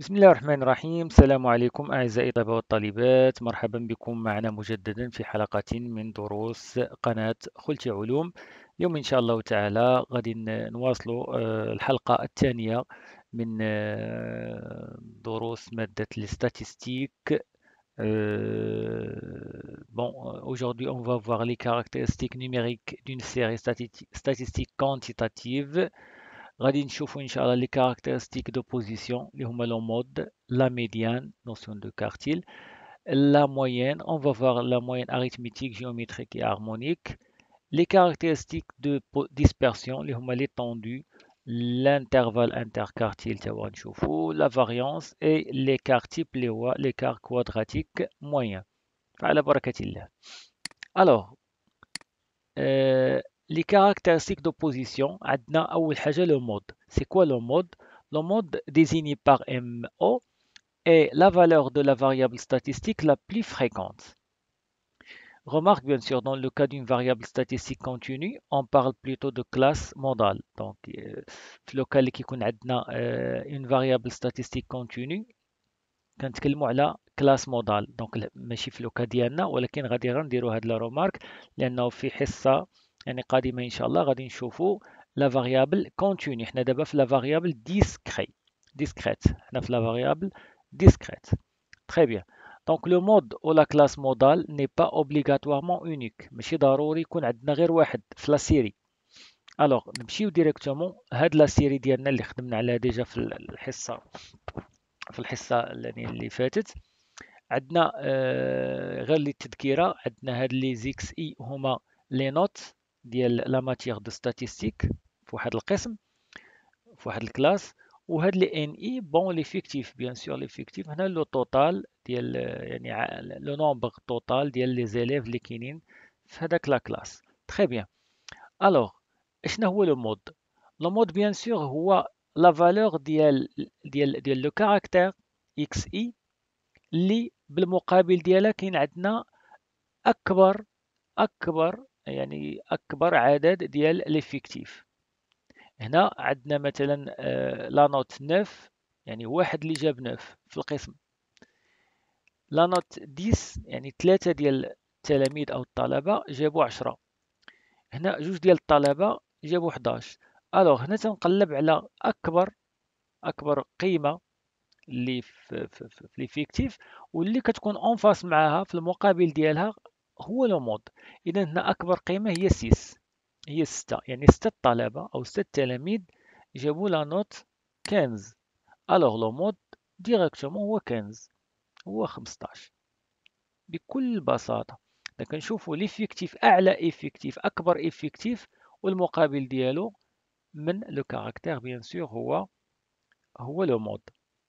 بسم الله الرحمن الرحيم. السلام عليكم أعزائي الطلبة والطالبات. مرحبا بكم معنا مجددا في حلقة من دروس قناة خلتي علوم. اليوم إن شاء الله تعالى غادي نواصل آه، الحلقة الثانية من آه، دروس مادة الاستاتيستيك Euh, bon, aujourd'hui, on va voir les caractéristiques numériques d'une série statistique quantitative. غادي نشوفوا ان شاء الله لي كاركتيرستيك دو بوزيسيون اللي هما لو مود لا ميديان نوسيون دو كارتيل la moyenne, on va voir la moyenne arithmétique, géométrique et harmonique. Les caractéristiques de dispersion, les هما l'étendue, l'intervalle interquartile, la variance et l'écart type, l'écart quadratique moyen. على بركة الله. Alors, euh, les caractéristiques d'opposition, عندنا أول حاجة le mode. C'est quoi le mode Le mode désigné par MO est la valeur de la variable statistique la plus fréquente. Remarque bien sûr, dans le cas d'une variable statistique continue, on parle plutôt de classe modale. Donc, في le cas qui يكون عندنا une variable statistique continue, كنتكلموا على كلاس مودال دونك ماشي في لوكا ديالنا ولكن غادي غير نديروا هاد لا رومارك لانه في حصه يعني قادمة إن شاء الله غادي نشوفوا la variable continue حنا دابا في la variable discrè- discrète حنا في la variable discrète très bien donc le mode ou la classe modale n'est pas obligatoirement unique ماشي ضروري يكون عندنا غير واحد في la série alors نمشيو directement هاد la série ديالنا اللي خدمنا عليها déjà في الحصه في الحصه اللي فاتت عندنا آه، غير للتذكيره عندنا هاد les xi هما les notes ديال la matière de statistique في واحد القسم في واحد الكلاس وهاد les ni bon l'effectif bien sûr l'effectif. هنا le total ديال يعني le nombre total ديال les élèves اللي كاينين في هذاك la classe. تري بيان الوغ اشنا هو le mode؟ le mode bien sûr هو la valeur ديال ديال ديال le caractère xi اللي بالمقابل ديالها كاين عندنا أكبر أكبر يعني أكبر عدد ديال l'effectif هنا عندنا مثلا آه، la note 9 يعني واحد اللي جاب 9 في القسم. la note 10 يعني ثلاثة ديال التلاميذ أو الطلبة جابوا 10 هنا جوج ديال الطلبة جابوا 11 alors هنا تنقلب على أكبر أكبر قيمة اللي في l'effectif واللي كتكون en face معاها في المقابل ديالها هو le mode. اذا هنا أكبر قيمة هي 6 هي 6 يعني 6 طلبة أو 6 تلاميذ جابوا la note 15 alors le mode directement هو 15 هو 15 بكل بساطة. كنشوفوا l'effectif أعلى effectif أكبر effectif والمقابل ديالو من le caractère bien sûr هو هو le mode.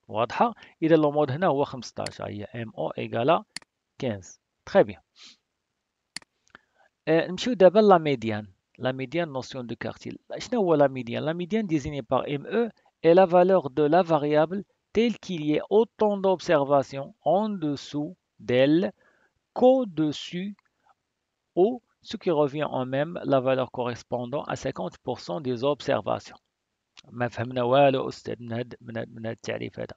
واضحة؟ اذا le mode هنا هو 15 هي Mo égal à 15 très bien نمشيو دابا لا ميديان لا médiane, notion de quartile. شنو هو لا ميديان La médiane désignée par ME est la valeur de la variable telle qu'il y ait autant d'observations en dessous d'elle qu'au-dessus ou ce qui revient en même la valeur correspondant à 50% des observations. ما فهمنا والو استاذ من هاد من هاد من هاد التعريف هذا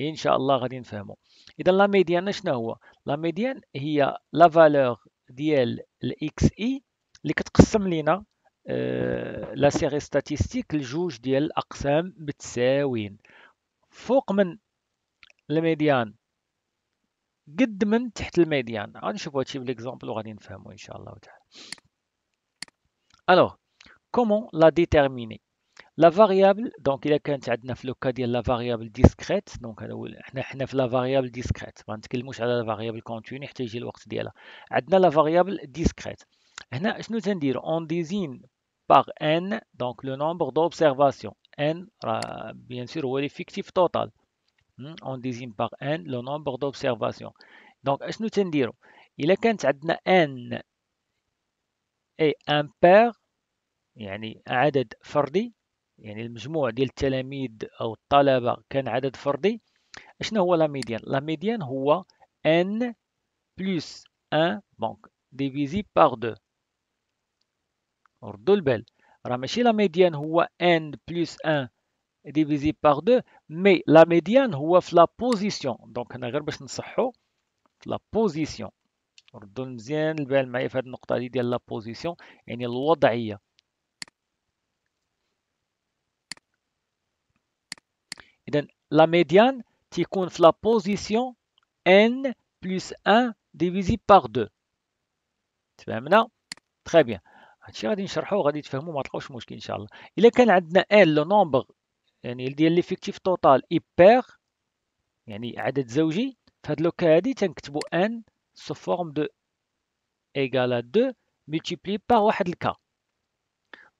ان شاء الله غادي نفهمو اذا لا ميديان شنو هو لا ميديان هي لا فالور ديال الاكس اي اللي كتقسم لينا لا سيري ستاتيستيك لجوج ديال الأقسام متساويين. فوق من ال médiane قد من تحت ال médiane. غادي نشوفوا هادشي ب l'exemple وغادي نفهمو إن شاء الله تعالى. alors comment la déterminer la variable donc الا كانت عندنا في le cas ديال la variable discrète donc هذا هو حنا حنا في la variable discrète ما نتكلموش على la variable continue حتى يجي الوقت ديالها. عندنا la variable discrète هنا شنو تنديرو؟ on désigne par n donc le nombre d'observations n راه bien sûr هو l'effectif total on désigne par n le nombre d'observations donc اشنو تنديرو؟ الا كانت عندنا n est impair يعني عدد فردي يعني المجموع ديال التلاميذ أو الطلبة كان عدد فردي. شنو هو la médiane؟ la médiane هو n plus 1 donc divisé par 2 ردوا البال راه ماشي la médiane هو n plus 1 divisé par 2 mais la médiane هو في la position. Donc هنا غير باش نصحو في la position. ردوا مزيان البال معايا في هذه النقطة هذه ديال la position يعني الوضعية. إذا la médiane تيكون في la position n plus 1 divisé par 2 تفهمنا très bien هادشي غادي نشرحو غادي تفهمو ما تلقاوش مشكل ان شاء الله الا كان عندنا n le nombre يعني ديال l'effectif total est pair يعني عدد زوجي في هاد le cas هادي تنكتبو n sous forme de égal à 2 multiplié par واحد ال k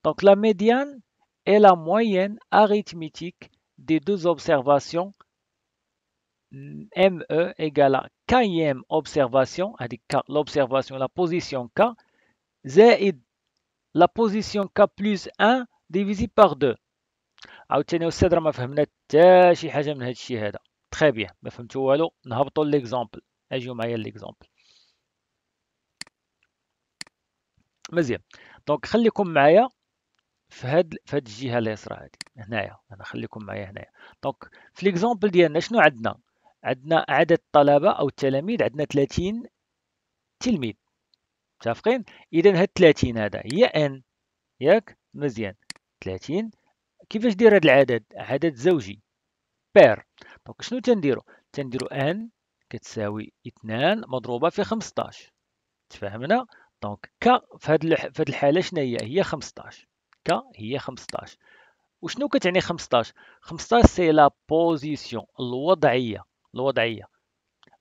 donc la médiane est la moyenne arithmétique des deux observations ME égale à kème observation, هذه l'observation, la position K, زائد la position K plus 1 divisé par 2 عاوتاني أستاذ راه ما فهمنا حتى شي حاجة من هذا الشيء هذا très bien ما فهمتوا والو نهبطوا l'exemple اجيو معايا l'exemple مزيان donc خليكم معايا في هاد في هاد الجهة اليسرى هادي هنايا أنا خليكم معايا هنايا. donc في l'exemple ديالنا شنو عندنا؟ عندنا عدد الطلبة أو التلاميذ عندنا 30 تلميذ. متفقين؟ اذا هاد 30 هذا هي n ياك؟ مزيان. 30 كيفاش دير هذا العدد؟ عدد زوجي. pair donc شنو تنديرو؟ تنديرو n كتساوي 2 مضروبة في 15 تفهمنا؟ donc k في هذه الحالة شنو هي؟ هي 15 k هي 15 وشنو كتعني 15 15 c'est la position الوضعية. الوضعية.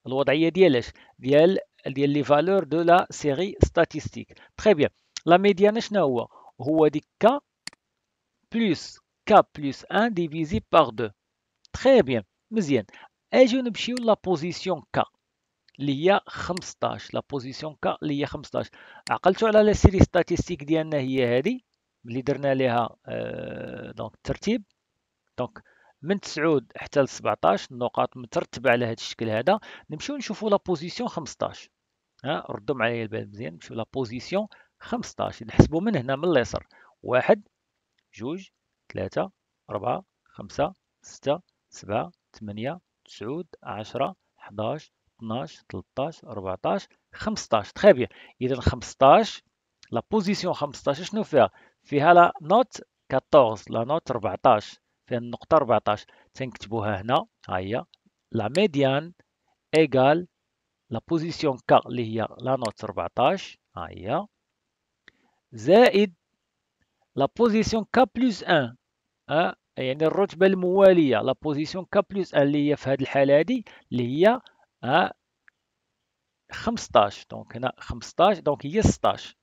الوضعية ديال ديال ديال les valeurs de la série statistique. très bien la médiane شنو هو؟ هو ديك k plus k plus 1 divisé par 2 très bien. مزيان. اجيو نمشيو la position k اللي هي 15 la position k اللي هي 15 عقلتوا على la série statistique ديالنا هي هذه اللي درنا لها آه donc الترتيب donc من 9 حتى ل 17 النقاط مترتبة على هذا الشكل هذا. نمشيو نشوفوا la position 15 ها ردوا معايا البال مزيان نمشيو la position 15 نحسبوا من هنا من اليسار. واحد جوج ثلاثة أربعة خمسة ستة سبعة ثمانية تسعود عشرة حداش اثناش تلتاش ربعتاش خمسطاش. très bien إذا خمسطاش la position خمسطاش شنو فيها؟ فيها la note 14 la note 14 فيها النقطة 14 تنكتبوها هنا ها هي. la médiane égale la position k اللي هي la note 14 ها هي. زائد la position k plus 1 أه؟ يعني الرتبة الموالية. la position k plus 1 اللي هي في هذه الحالة هذه اللي هي أه 15 donc هنا 15 donc هي 16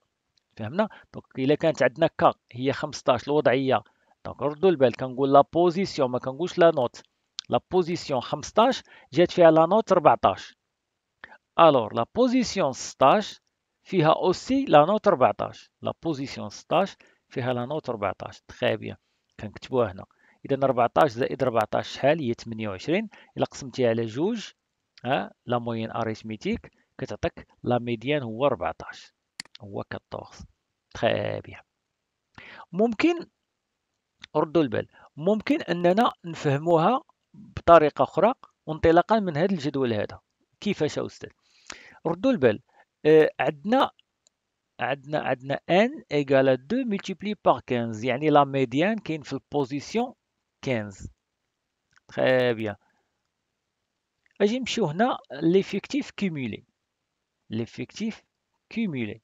فهمنا؟ donc إلا كانت عندنا k هي 15 الوضعية. donc ردوا البال كنقول la position ما كنقولش la note la position 15 جات فيها la note 14 alors la position 16 فيها aussi la note 14 la position 16 فيها la note 14 très bien كنكتبوها هنا. إذا 14 زائد 14 شحال؟ هي 28 إلا قسمتيها على جوج ها la moyenne arithmétique كتعطيك la médiane هو 14 هو 14 très bien ممكن ردوا البال ممكن أننا نفهموها بطريقة أخرى وانطلاقا من هذا الجدول هذا. كيفاش أستاذ؟ ردوا البال آه عندنا عندنا عندنا égale à 2 multiplié par 15 يعني la médiane كاين في ال position 15 très bien أجي نمشيو هنا l'effectif cumulé l'effectif cumulé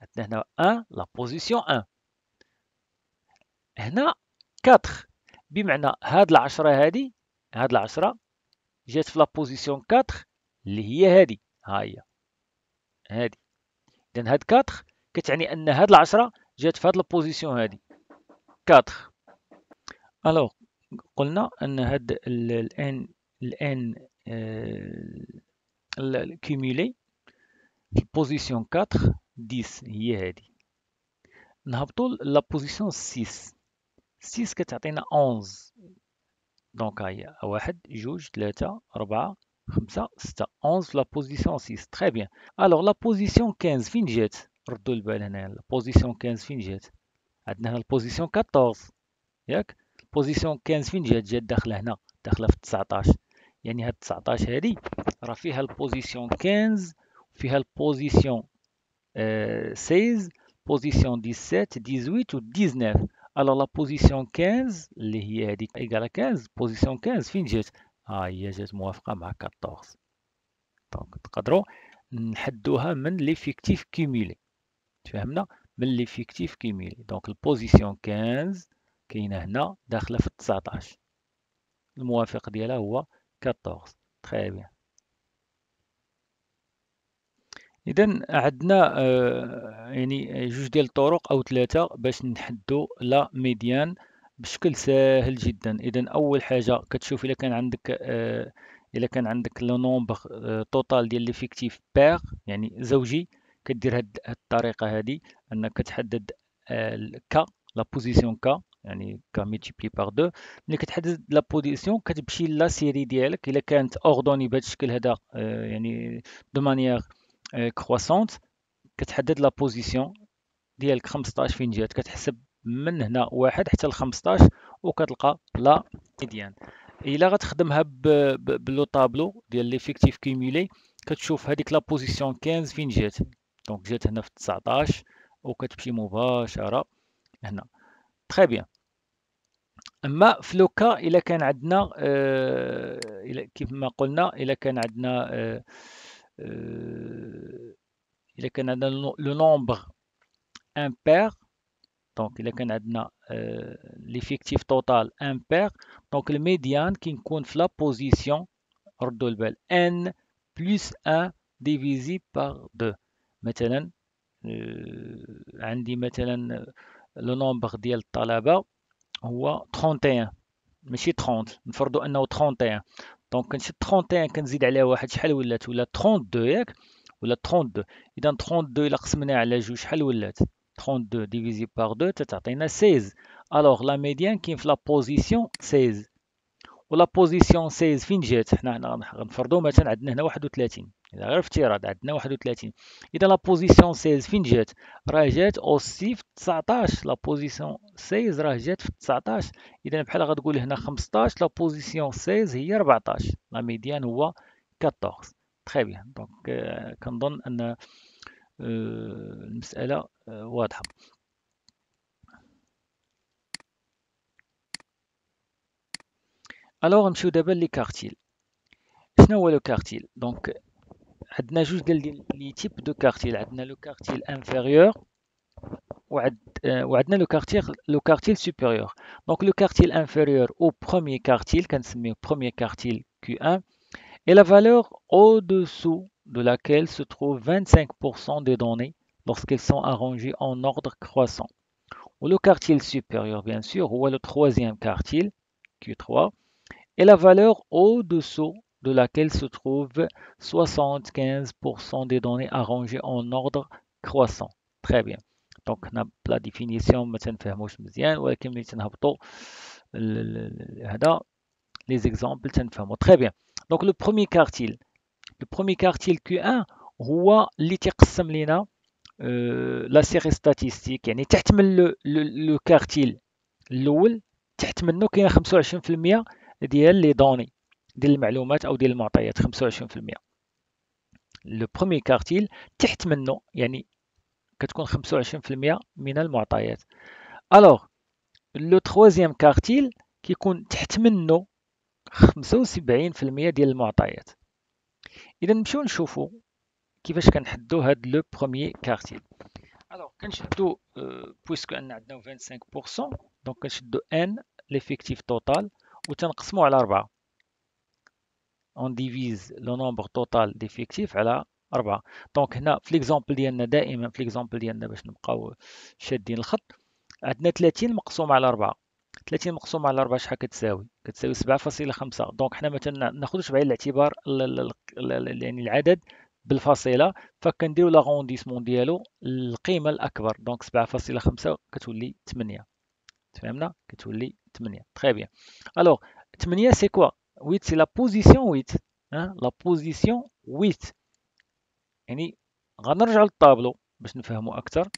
عندنا هنا 1 la position 1 هنا 4 بمعنى هاد العشرة هادي هاد العشرة جات في la position 4 اللي هي هادي. ها هي. هادي. اذا هاد 4 كتعني أن هاد العشرة جات في هاد ال position هادي. 4 alors قلنا أن هاد الان الان ال cumulé ال position 4 10 هي هادي. نهبطو la position 6 6 كتعطينا 11 donc هي واحد جوج ثلاثة أربعة خمسة ستة. 11 في la position 6 très bien alors la position 15 فين جات؟ ردوا البال هنا la position 15 فين جات؟ عندنا هنا ال position 14 ياك؟ position 15 فين جات؟ جات داخله هنا. داخلة في 19 يعني هاد 19 هادي راه فيها ال position 15 فيها ال position 16 position 17 18 و 19 alors la position 15 اللي هي هذيك égale à 15 position 15 فين جات ها هي جات موافقه مع 14 donc تقدروا نحدوها من l'effectif cumulé تفهمنا من l'effectif cumulé donc ال position 15 كاينة هنا داخله في 19 الموافق ديالها هو 14 très bien اذا عندنا آه، يعني جوج ديال الطرق أو ثلاثة باش نحدو la médiane بشكل سهل جدا. اذا أول حاجة كتشوف إلا كان عندك آه، إلا كان عندك le nombre total ديال l'effectif pair يعني زوجي كدير هاد الطريقة هذه أنك كتحدد k la position k يعني k multiplié par deux ملي كتحدد la position كتمشي la série ديالك إلا كانت ordonnée بهذا الشكل هذا آه، يعني de manière croissante كتحدد la position ديالك 15 فين جات كتحسب من هنا واحد حتى ل 15 وكتلقى la médiane إلا غتخدمها ب le tableau ديال l'effectif cumulé كتشوف هذيك la position 15 فين جات donc جات هنا في 19 وكتمشي مباشرة هنا. très bien أما في le cas إلا كان عندنا آه كيف ما قلنا إلا كان عندنا آه الا كان عندنا le nombre impair donc الا كان عندنا l'effectif total impair donc ال médiane كيكون في la position ردوا البال n plus 1 divisé par 2 مثلا عندي مثلا le nombre ديال الطلبه هو 31 ماشي 30 نفرضوا انه 31 donc كنشد 31 كنزيد عليها واحد شحال ولات؟ ولا 32 ياك؟ ولا 32 إذا 32 الا قسمناها على جوج شحال ولات؟ 32 divisé par 2 تعطينا 16 alors la médiane كاين في la position 16 و la position 16 فين جات؟ حنا غنفرضوا مثلا عندنا هنا 31 إذا غير افتراض عندنا 31 إذا la position 16 فين جات؟ راه جات aussi في 19 la position 16 راه جات في 19 إذا بحال غتقول هنا 15 la position 16 هي 14 la médiane هو 14 très bien donc كنظن أن آه، المسألة آه، واضحة. alors نمشيو دابا les quartiles شنو هو le quartile donc عندنا جوج ديال لي تيب دو كارتيل عندنا لو كارتيل انفيريور وعد وعندنا لو كارتيل لو كارتيل سوبيريور دونك لو كارتيل inférieur او بروميير كارتيل كنسميو بروميير كارتيل Q1 et la valeur au-dessous de laquelle se trouve 25% des données lorsqu'elles sont arrangées en ordre croissant. Ou le quartile supérieur, bien sûr, ou le troisième quartile, Q3, et la valeur au-dessous de laquelle se trouve 75% des données arrangées en ordre croissant. Très bien. Donc, on a la définition, les exemples, très bien. Donc, le premier quartile, le premier quartile Q1 هو اللي تيقسم لنا la série statistique يعني تحت من le quartile الأول تحت منه كاين 25% ديال les données ديال المعلومات أو ديال المعطيات 25% le premier quartile تحت منه يعني كتكون 25% من المعطيات. alors le troisième quartile كيكون تحت منه 75% ديال المعطيات. إذا نمشيو نشوفو كيفاش كنحدو هاد le premier quartile alors كنشدو puisque أن عندنا 25% donc كنشدو ان l'effectif total وتنقسمو على 4 on divise le nombre total d'effectifs على 4 donc هنا في l'exemple ديالنا دائما في l'exemple ديالنا باش نبقاو شادين الخط عندنا 30 مقسوم على 4 30 مقسوم على 4 شحال كتساوي؟ كتساوي 7.5 donc حنا مثلا ناخذوش بعين الاعتبار يعني العدد بالفاصلة فكنديروا l'arrondissement ديالو القيمة الأكبر. donc 7.5 كتولي 8 تفهمنا؟ كتولي 8 très bien alors 8 c'est quoi 8 c'est la position 8 hein? la position 8 يعني غنرجع للطابلو باش نفهمو أكثر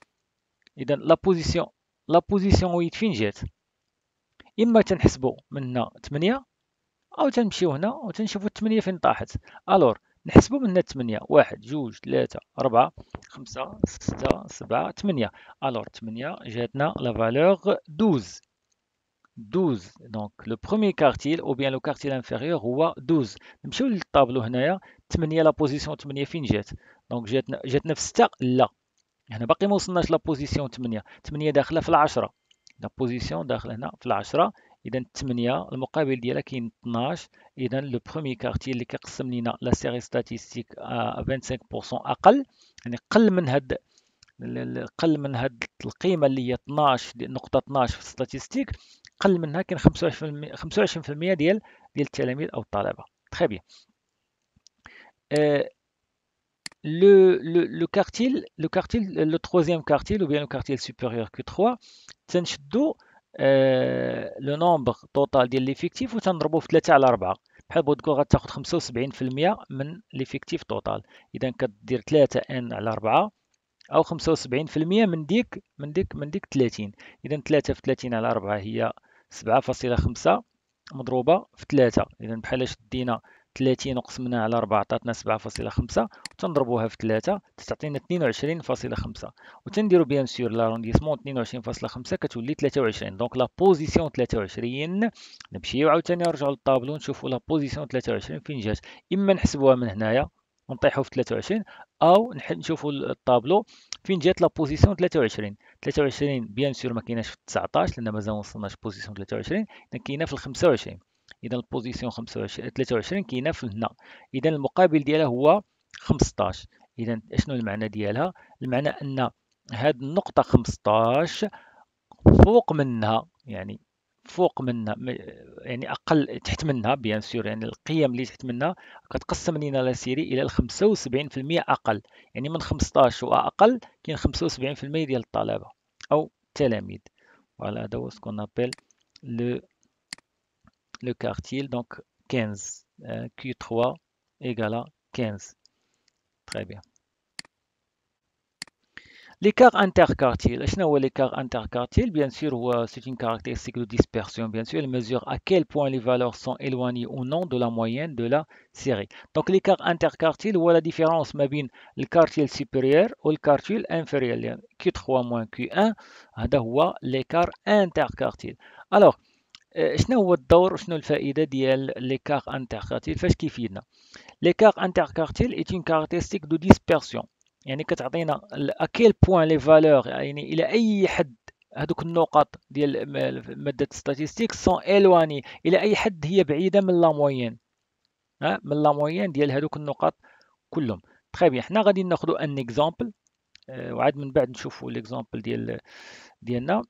اذا la position la position 8 فين جات اما تنحسبوا من هنا 8 أو تنمشيو هنا وتنشوفوا 8 فين طاحت alors نحسبوا من هنا 8 1 2 3 4 5 6 7 8 alors 8 جاتنا la valeur 12 12 donc le premier quartile ou bien le quartile inférieur هو 12 نمشيو للطابلو هنايا 8 la position 8 فين جات donc جاتنا جاتنا في 6 لا هنا باقي ما وصلناش la position 8 8 داخله في العشرة la position داخله هنا في العشرة اذا 8 المقابل ديالها كاين 12 اذا le premier quartile اللي كيقسم لينا la série statistique 25% أقل يعني قل من هاد قل من هاد القيمه اللي هي 12 نقطه 12 في ال statistique قل منها كاين 25% 25% ديال ديال التلاميذ أو الطلبة. très bien. le, le, le quartile, le quartile, le troisième quartile, ou bien le quartile supérieur Q3, تنشدو آه le nombre total ديال l'effectif وتنضربو في 3 على 4 بحال تقول غتاخد 75% من l'effectif total إذا كدير 3 إن على 4 أو 75% من ديك من ديك من ديك 30 إذا 3 في 30 على 4 هي 7.5 مضروبة في 3 إذا بحال شدينا 30 وقسمناها على 4 عطاتنا 7.5 وتنضربوها في 3 تعطينا 22.5 وتنديرو bien sûr l'arrondissement 22.5 كتولي 23 donc la position 23 نمشيو عاوتاني نرجعو للطابلو نشوفو la position 23 فين جات. إما نحسبوها من هنايا. ونطيحو في 23 أو نشوفو الطابلو فين جات la position 23 23 bien sûr ما كايناش في 19 لأن مازال ما وصلناش position 23 كاينة في 25 اذا ال position 25 23 كاينة في هنا. اذا المقابل ديالها هو 15 اذا شنو المعنى ديالها؟ المعنى أن هاد النقطة 15 فوق منها يعني فوق منها يعني أقل تحت منها bien sûr يعني القيم اللي تحت منها كتقسم لينا لا سيري إلى 75% أقل يعني من 15 وأقل كاين 75% ديال الطلبة أو التلاميذ فوالا هذا هو سكون ابل لو le quartile, donc 15. Euh, Q3 égale à 15. Très bien. L'écart interquartile. L'écart interquartile, bien sûr, c'est une caractéristique de dispersion. Bien sûr, elle mesure à quel point les valeurs sont éloignées ou non de la moyenne de la série. Donc, l'écart interquartile, ou la différence entre le quartile supérieur ou le quartile inférieur. Q3 moins Q1, c'est l'écart interquartile. Alors, شنو هو الدور وشنو الفائده ديال ليكار انتركارتيل فاش كيفيدنا ليكار انتركارتيل اي اون كاركتيرستيك دو ديسبيرسيون يعني كتعطينا à quel point les valeurs يعني إلى أي حد هذوك النقط ديال مادة statistique sont éloignées إلى أي حد هي بعيدة من la moyenne ها؟ من la moyenne ديال هذوك النقط كلهم. très bien حنا غادي ناخذوا un exemple وعاد من بعد نشوفوا l'exemple ديال ديالنا.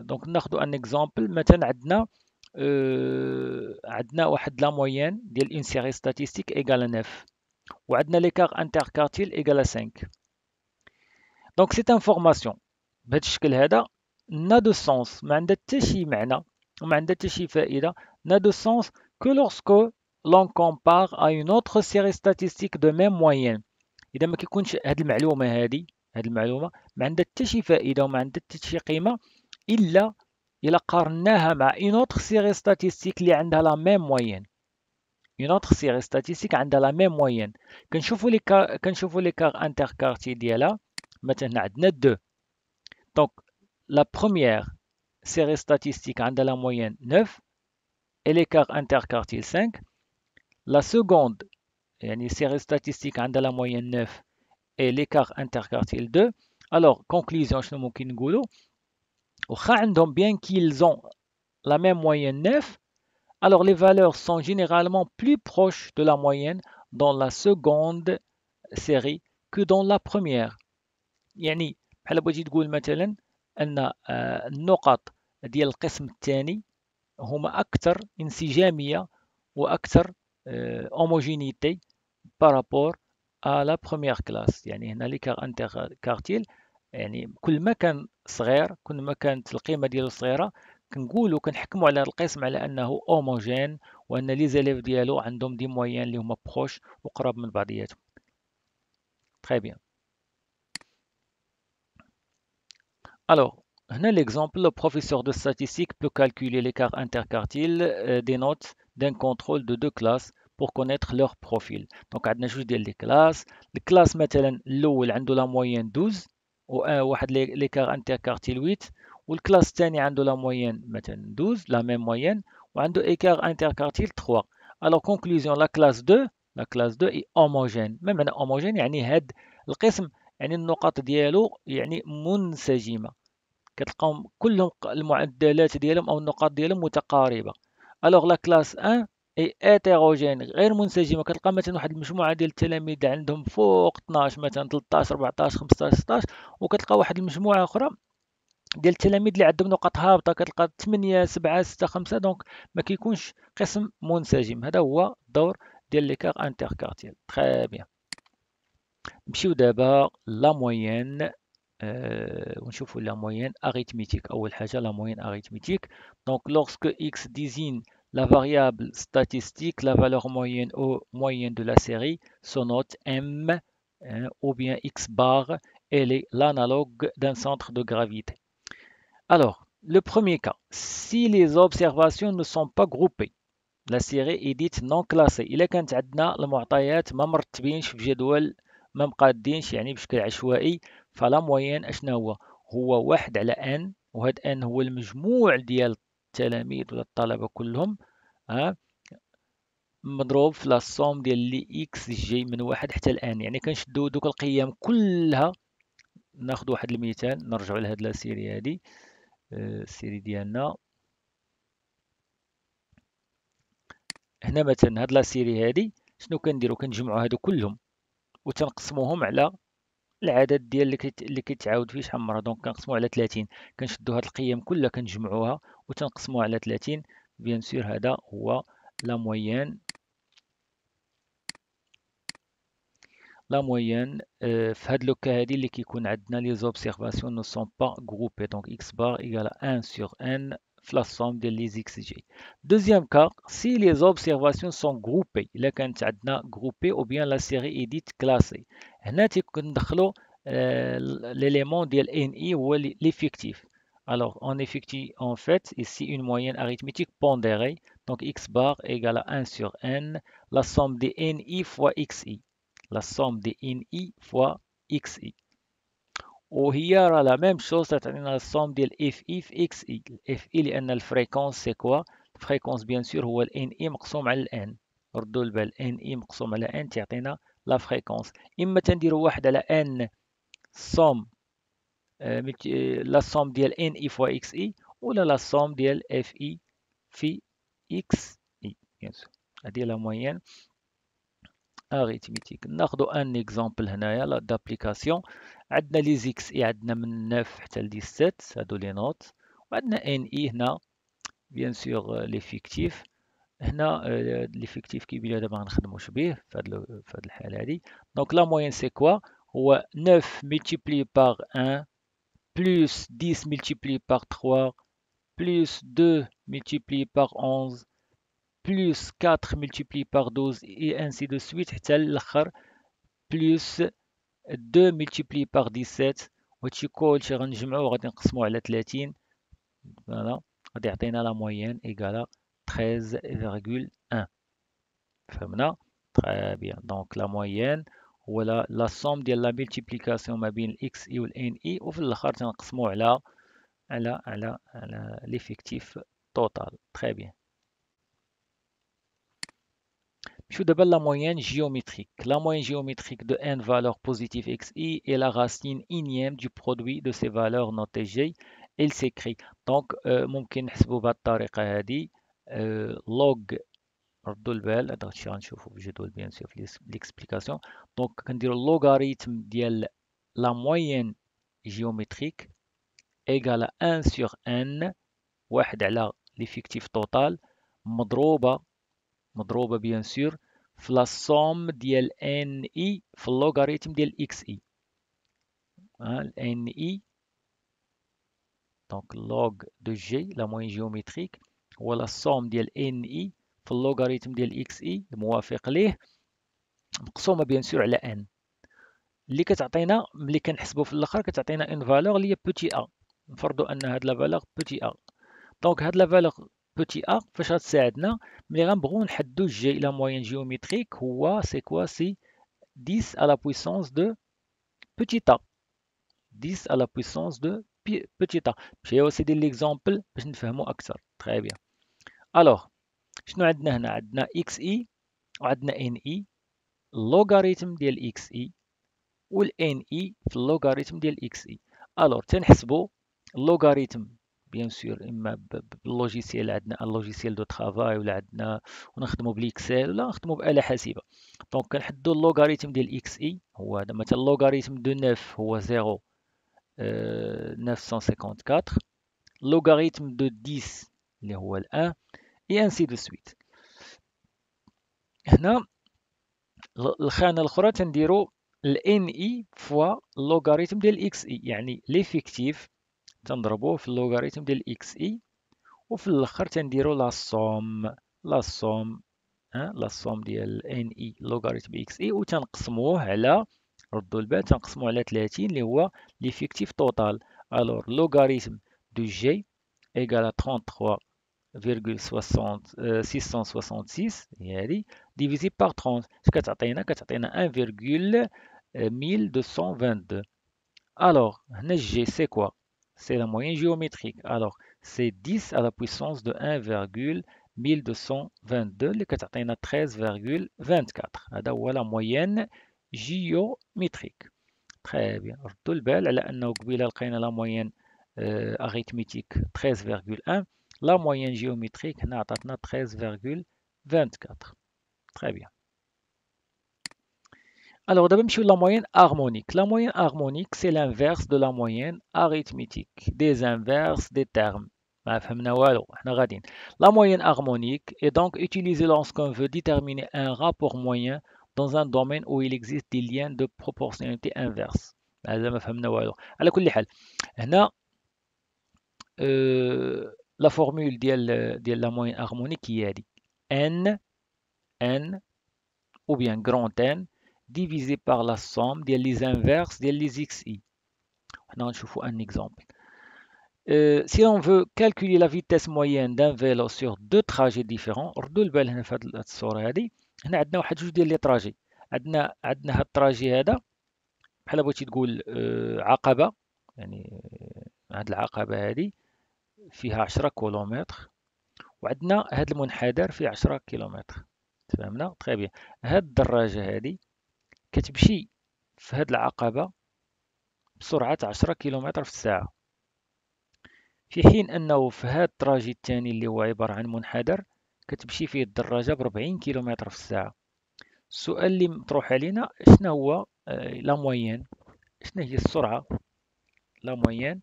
donc ناخذ un exemple مثلا عندنا عندنا واحد la moyenne ديال une série statistique égale 9 وعندنا l'écart interquartile égale 5 donc cette information بهذا الشكل هذا n'a de sens ما عندها حتى شي معنى وما عندها حتى شي فائدة n'a de sens que lorsque l'on compare à une autre série statistique de même moyenne إذا ما كيكونش هذه المعلومة هذه هذه المعلومة ما عندها حتى شي فائدة وما عندها حتى شي قيمة إلا إلا قارناها مع une autre série statistique اللي عندها لا ميم موين اون اوتر سيري ستاتيستيك عندها لا ميم موين كنشوفوا لي كنشوفوا لي كار انتر كارتي ديالها مثلا عندنا دو دونك لا بروميير série statistique عندها la moyenne 9 et l'écart interquartile 5 la seconde يعني série statistique عندها la moyenne 9 et l'écart interquartile 2 alors conclusion شنو ممكن نقولوا bien qu'ils ont la même moyenne 9, alors les valeurs sont généralement plus proches de la moyenne dans la seconde série que dans la première. يعني بحال بغيتي تقول مثلا ان النقط ديال القسم الثاني هما اكثر انسجاميه واكثر homogenéité par rapport à la première classe يعني هنا l'écart interquartile يعني كل ما كان صغير كل ما كانت القيمه ديالو صغيره كنقولوا كنحكموا على القسم على أنه اوموجين وأن les élèves ديالو عندهم des moyennes اللي هما proches وقرب من بعضياتهم. très bien alors هنا l'exemple le professeur de statistique peut calculer l'écart interquartile des notes d'un contrôle de deux classes pour connaître leur profil donc عندنا جوج ديال les classes ال classe مثلا الأول عنده la a la و واحد l'écart interquartile 8, وال classe الثاني عنده la moyenne مثلا 12 la même moyenne وعنده écart interquartile 3 alors conclusion la classe 2 la classe 2 est homogène. ما معنى homogène يعني هاد القسم يعني النقاط ديالو يعني منسجمة. كتلقاهم كلهم المعدلات ديالهم أو النقاط ديالهم متقاربة. alors la classe 1 est hétérogène غير منسجمة. كتلقى مثلا واحد المجموعة ديال التلاميذ عندهم فوق 12 مثلا 13 14 15 16 وكتلقى واحد المجموعة أخرى ديال التلاميذ اللي عندهم نقط هابطة كتلقى 8 7 6 5 donc ما كيكونش قسم منسجم. هذا هو الدور ديال l'écart interquartile très bien. نمشيو دابا la moyenne أه ونشوفوا la moyenne arithmétique أول حاجة la moyenne arithmétique donc lorsque x désigne la variable statistique la valeur moyenne ou moyenne de la série se note m ou bien x bar elle est l'analogue d'un centre de gravité alors le premier cas. Si les observations ne sont pas groupées la série est dite non classée. إلا كانت عندنا المعطيات ما مرتبينش في جدول ما مقادينش يعني بشكل عشوائي ف la moyenne اشنا هو؟ هو واحد على n وهاد n هو المجموع ديال التلاميذ ولا الطلبة كلهم ها مضروب في la somme ديال les xi من واحد حتى ل n. يعني كنشدو دوك القيم كلها ناخذ واحد المثال نرجعو لهاد la série هادي. آه، ال série ديالنا. هنا مثلا هاد la série هادي شنو كنديرو؟ كنجمعو هادو كلهم وتنقسموهم على العدد ديال اللي, كت... اللي كيتعاود فيه شحال مرة. donc كنقسمو على 30 كنشدو هاد القيم كلها كنجمعوها وتنقسموها على 30 بيان سور هذا هو لا موين لا موين في هاد لوكا هادي اللي كيكون عندنا لي زوبسيرفاسيون نو سون با غروبي دونك اكس بار ايكال 1 سور ان la somme de les xg. Deuxième cas, si les observations sont groupées, إلا كانت عندنا groupées ou bien la série est dite classée. هنا تيكون l'élément ديال NI هو l'effectif. Alors, on effectue en fait ici une moyenne arithmétique pondérée. Donc, x bar égale à 1 sur n, la somme des NI fois xi. La somme des NI fois xi. وهي راه la même chose تعطينا ال somme ديال fi في xi fi لأن ال fréquence c'est quoi ال fréquence bien sûr هو ال ni مقسوم على ال n ردوا البال ni مقسوم على n تعطينا la fréquence إما تنديروا واحد على n somme la somme ديال ni fois xi ولا la somme ديال fi في xi bien sûr هذه la moyenne arithmétique ناخذ un exemple هنايا là d'application عندنا les xi عندنا من 9 حتى ل 17 هادو les notes وعندنا ni هنا bien sûr l'effectif هنا l'effectif كيبين دابا ما غنخدموش به في هاد الحاله هادي donc la moyenne c'est quoi هو 9 multiplié par 1 plus 10 multiplié par 3 plus 2 multiplié par 11 plus 4 multiplié par 12 et ainsi de suite حتى الآخر plus 2 multiplié par 17 وهادشي كلشي غنجمعو وغادي نقسمو على 30 voilà غادي يعطينا la moyenne égale à 13.1 فهمنا très bien donc la moyenne هو la somme ديال la multiplication ما بين ال xi وال ni وفي الآخر تنقسمو على على على على l'effectif total très bien Je d'abord la moyenne géométrique. La moyenne géométrique de n valeurs positives xi est la racine énième du produit de ces valeurs notées g. Il s'écrit donc ممكن نحسبوا بهذه الطريقة هذه log ردوا البال هذا الشيء غنشوفوا في الجدول بيان سور في ليكسبليكاسيون دونك كنديروا اللوغاريتم ديال la moyenne géométrique égale à 1 sur n واحد على l'effectif total مضروبة مضروبة بيان سور في la somme ديال ni في ال logarithme ديال xi ni donc log de g la moyenne géométrique هو la somme ديال ni في ال logarithme ديال xi الموافق ليه مقسومة bien sûr على n اللي كتعطينا ملي كنحسبو في الأخر كتعطينا une valeur اللي هي petit a نفرضوا أن هاد la valeur petit a donc هاد la valeur petit a فاش غتساعدنا ملي غنبغيو نحدو ال g la moyenne géométrique هو c'est quoi c'est 10 à la puissance de petit a. 10 à la puissance de petit a. مشي هو سيدي l'exemple باش نفهمو أكثر très bien alors شنو عندنا هنا عندنا xi وعندنا ni اللوغاريتم ديال xi وال ni في اللوغاريتم ديال xi alors تنحسبوا اللوغاريتم bien sûr إما بال logiciel عندنا un logiciel de travail ولا عندنا ونخدموا بال Excel ولا نخدموا بآلة حاسبة. donc كنحدوا اللوغاريتم ديال xi هو هذا مثلا اللوغاريتم de 9 هو 0 954 اللوغاريتم de 10 اللي هو ال 1 et ainsi de suite. هنا الخانة الأخرى تنديرو ال NI fois اللوغاريتم ديال xi يعني l'effectif تنضربوه في اللوغاريتم ديال xi وفي الأخر تنديرو la somme la somme ها لا ديال ni لوغاريتم xi وتنقسموه على ردوا البال تنقسموه على 30 اللي هو l'effectif total alors لوغاريتم de G égale 33,666 هي هادي divisé par 30 اش كتعطينا كتعطينا 1,1222 alors هنا ال G c'est quoi c'est la moyenne géométrique. Alors, c'est 10 à la puissance de 1,1222 اللي كتعطينا 13,24 هذا هو la moyenne géométrique. Très bien. ردوا البال على انه قبيله لقينا la moyenne arithmétique 13,1 la moyenne géométrique هنا عطاتنا 13,24. Très bien. Alors, d'abord, la moyenne harmonique. La moyenne harmonique, c'est l'inverse de la moyenne arithmétique, des inverses des termes. La moyenne harmonique est donc utilisée lorsqu'on veut déterminer un rapport moyen dans un domaine où il existe des liens de proportionnalité inverse. Euh, la formule de la moyenne harmonique qui est n, n ou bien grand n divisé par la somme des les inverses des les xi. On un exemple. Euh, si on veut calculer la vitesse moyenne d'un vélo sur deux trajets ردوا البال هنا في هذه الصورة هذه هنا عندنا واحد جوج ديال لي طراجي عندنا عندنا هذا الطراجي هذا بحال بغيتي تقول عقبة يعني هذه العقبة هذه فيها 10 كيلومتر وعندنا هذا المنحدر فيه 10 كيلومتر تفهمنا تري بيان هاد الدراجة هذه كتمشي في هاد العقبة بسرعة عشرة كيلومتر في الساعة. في حين أنه في هاد التراجي الثاني اللي هو عبارة عن منحدر كتمشي فيه الدراجة بربعين كيلومتر في الساعة. السؤال اللي مطروح علينا شنو هو لا موين؟ شنو هي السرعة؟ لا موين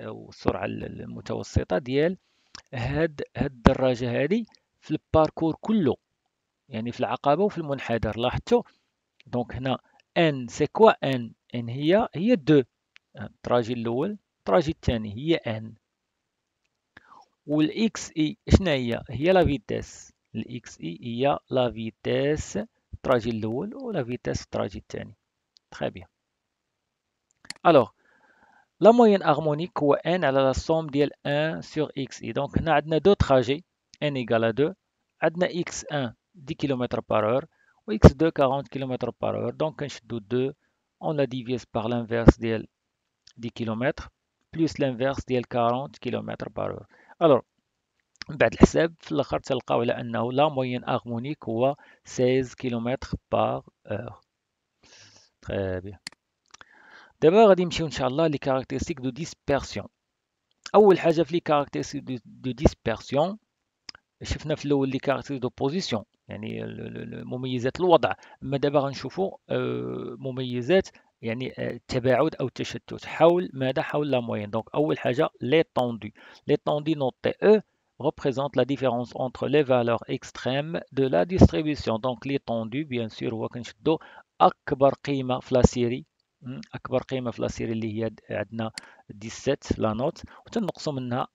أو السرعة المتوسطة ديال هاد هاد الدراجة هادي في ال parcours كله يعني في العقبة وفي المنحدر لاحظتوا؟ donc هنا n c'est quoi n n هي هي deux ال trajet الأول ال trajet الثاني هي ان وال xi شنو هي؟ هي la vitesse ال xi هي la vitesse ال trajet الأول و la vitesse ال trajet الثاني. très bien alors la moyenne harmonique هو n على la somme ديال 1 sur xi donc هنا عندنا deux trajets n égale 2 عندنا x1 10 kilomètres par heure x2 40 km par heure. Donc كنشدو 2 on la divise par l'inverse ديال 10 km plus l'inverse ديال 40 km par heure. Alors من بعد الحساب في الآخر تلقاو على أنه la moyenne harmonique هو 16 km par heure. Très bien. دابا غادي نمشيو إن شاء الله les caractéristiques de dispersion أول حاجة في les caractéristiques de dispersion شفنا في الأول les caractéristiques de position يعني مميزات الوضع. أما دابا غنشوفوا آه، مميزات يعني آه، التباعد أو التشتت. حول ماذا؟ حول la moyenne donc أول حاجة l'étendue l'étendue notée e ou représente la différence entre les valeurs extrêmes de la distribution. Donc l'étendue bien sûr هو كنشدو أكبر قيمة في la série أكبر قيمة في لا سيري اللي هي عندنا 17 لا نوت وتنقصوا منها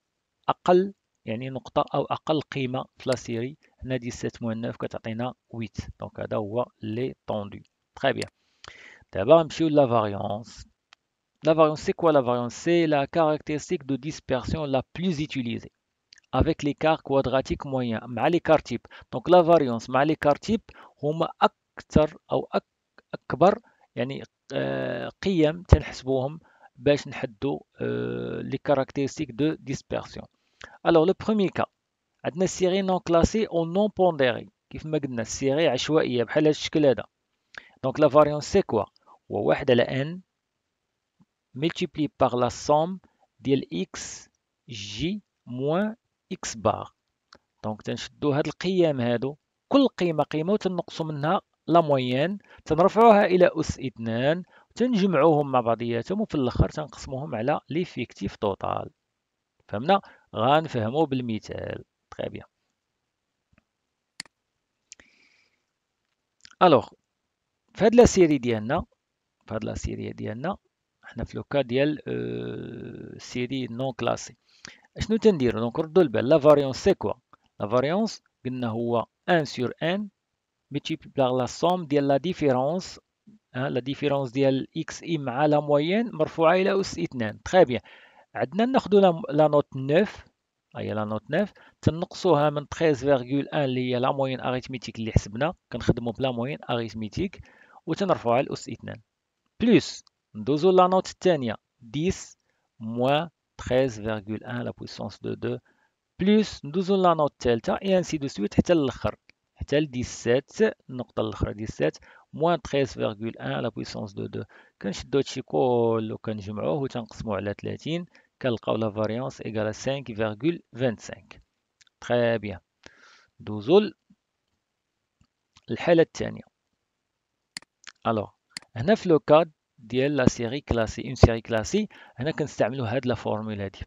أقل يعني نقطه او اقل قيمه في لا سيري هنا 17 9 كتعطينا 8 دونك هذا هو لي طوندو تري بيان دابا نمشيو لا فاريونس La variance, c'est quoi la variance C'est la caractéristique de dispersion la plus utilisée avec l'écart quadratique moyen مع l'écart type. Donc la variance مع l'écart type هما أكثر أو أكبر يعني قيم تنحسبوهم باش نحدو les caractéristiques de dispersion. Alors le premier cas. عندنا série non classée ou non pondérée كيف ما قلنا السيري عشوائية بحال هذا الشكل هذا. Donc la variance c'est quoi هو واحد على n multiplié par la somme ديال x j moins x bar. donc تنشدو هاد القيم هادو. كل قيمة قيمة وتنقصو منها la moyenne تنرفعوها إلى أس اثنان. تنجمعوهم مع بعضياتهم وفي الآخر تنقسموهم على l'effectif total فهمنا؟ غنفهمو بالمثال. très bien alors في هاد la série ديالنا في هاد la série ديالنا حنا في le cas ديال série non classée أشنو تنديرو؟ donc ردو البال. la variance c'est quoi la variance قلنا هو 1 sur n multiplié par la somme ديال la différence la différence ديال xi مع la moyenne مرفوعة إلى أس 2 très bien عندنا ناخذ la note 9 هي la note 9 تنقصوها من 13.1 اللي هي la moyenne arithmétique اللي حسبنا كنخدموا ب la moyenne arithmétique وتنرفعوها لاس 2 plus ندوزو la note الثانية 10 moins 13.1 la puissance de 2 plus ندوزو la note الثالثة et ainsi de suite حتى الآخر حتى ل 17 النقطه الاخرى 17 moins 13.1 la puissance de 2 كنشدو هادشي كله كنجمعوه وتنقسمو على 30 كنلقاو la variance égale 5.25 très bien دوزو الحاله الثانية alors هنا في le cas ديال la série classée une série classée هنا كنستعملو هاد la formule هادي.